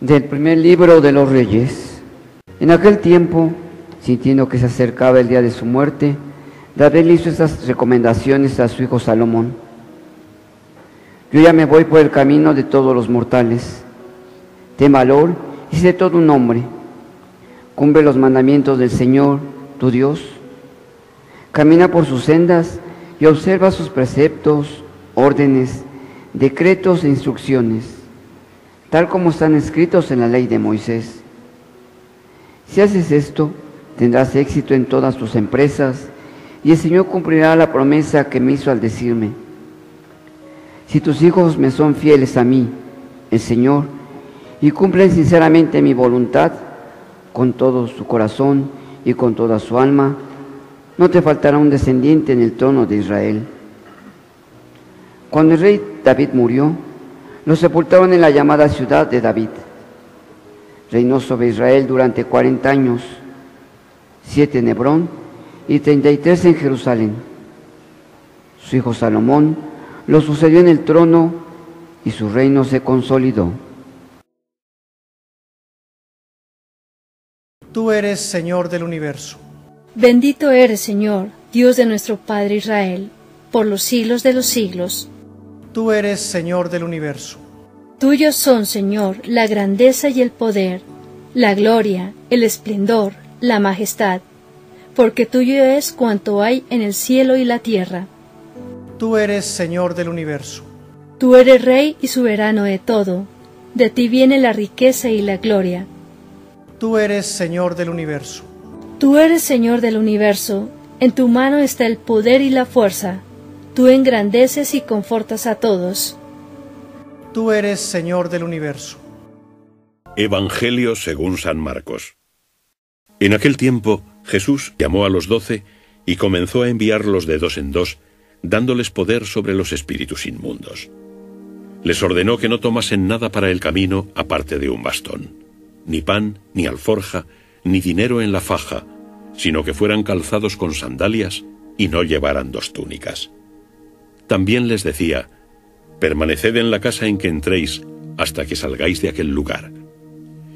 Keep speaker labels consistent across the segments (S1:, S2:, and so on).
S1: Del primer libro de los reyes. En aquel tiempo, sintiendo que se acercaba el día de su muerte, David hizo estas recomendaciones a su hijo Salomón. Yo ya me voy por el camino de todos los mortales. Ten valor y sé todo un hombre. Cumple los mandamientos del Señor, tu Dios. Camina por sus sendas y observa sus preceptos, órdenes, decretos e instrucciones tal como están escritos en la ley de Moisés. Si haces esto, tendrás éxito en todas tus empresas y el Señor cumplirá la promesa que me hizo al decirme, si tus hijos me son fieles a mí, el Señor, y cumplen sinceramente mi voluntad con todo su corazón y con toda su alma, no te faltará un descendiente en el trono de Israel. Cuando el rey David murió, lo sepultaron en la llamada ciudad de David. Reinó sobre Israel durante 40 años, siete en Hebrón y 33 en Jerusalén. Su hijo Salomón lo sucedió en el trono y su reino se consolidó.
S2: Tú eres Señor del universo.
S3: Bendito eres, Señor, Dios de nuestro Padre Israel, por los siglos de los siglos.
S2: Tú eres Señor del universo.
S3: Tuyos son, Señor, la grandeza y el poder, la gloria, el esplendor, la majestad, porque tuyo es cuanto hay en el cielo y la tierra.
S2: Tú eres Señor del universo.
S3: Tú eres Rey y soberano de todo, de ti viene la riqueza y la gloria.
S2: Tú eres Señor del universo.
S3: Tú eres Señor del universo, en tu mano está el poder y la fuerza. Tú engrandeces y confortas a todos.
S2: Tú eres Señor del universo.
S4: Evangelio según San Marcos. En aquel tiempo Jesús llamó a los doce y comenzó a enviarlos de dos en dos, dándoles poder sobre los espíritus inmundos. Les ordenó que no tomasen nada para el camino aparte de un bastón, ni pan, ni alforja, ni dinero en la faja, sino que fueran calzados con sandalias y no llevaran dos túnicas. También les decía, Permaneced en la casa en que entréis hasta que salgáis de aquel lugar.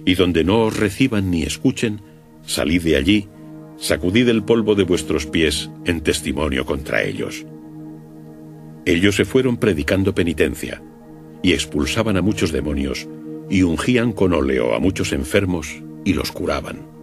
S4: Y donde no os reciban ni escuchen, salid de allí, sacudid el polvo de vuestros pies en testimonio contra ellos. Ellos se fueron predicando penitencia, y expulsaban a muchos demonios, y ungían con óleo a muchos enfermos, y los curaban.